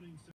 opening